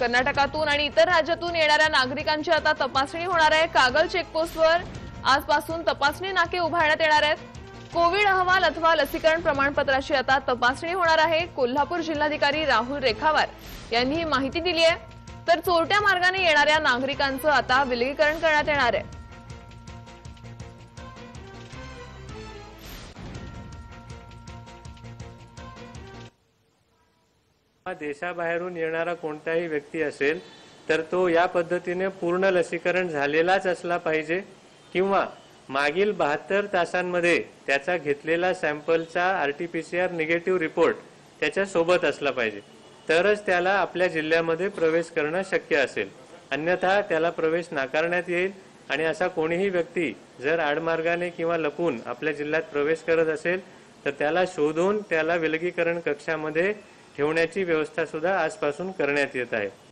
कर्नाटकातून आणि इतर राज्यातून येणाऱ्या नागरिकांची आता तपासणी होणार आहे. कागल चेकपोस्टवर आजपासून तपासणी नाके उभारण्यात येणार आहेत. कोविड अहवाल अथवा लसीकरण प्रमाणपत्राची आता तपासणी होणार आहे. कोल्हापूर जिल्हाधिकारी राहुल रेखावार यांनी ही माहिती दिली आहे. तर चोरट्या मार्गाने येणाऱ्या नागरिकांचं आता विलगीकरण करण्यात येणार आहे. देशाबाहेरून येणारा कोणताही व्यक्ती असेल तर तो या पद्धतीने पूर्ण लसीकरण झालेलाच असला पाहिजे किंवा मागील बहात्तर तासांमध्ये त्याचा घेतलेला सॅम्पलचा आरटीपीसीआर निगेटिव्ह रिपोर्ट त्याच्या सोबत असला पाहिजे. तरच त्याला आपल्या जिल्ह्यामध्ये प्रवेश करणं शक्य असेल. अन्यथा त्याला प्रवेश नाकारण्यात येईल आणि असा कोणीही व्यक्ती जर आडमार्गाने किंवा लपून आपल्या जिल्ह्यात प्रवेश करत असेल तर त्याला शोधून त्याला विलगीकरण कक्षामध्ये ठेवण्याची व्यवस्था सुद्धा आजपासून करण्यात येत आहे.